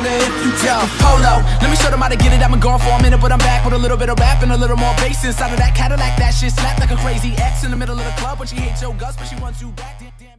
stronger if you polo. Let me show them how to get it. I've been gone for a minute, but I'm back with a little bit of rap and a little more bass inside of that Cadillac. That shit slap like a crazy X in the middle of the club, but she hates your guts, but she wants you back. damn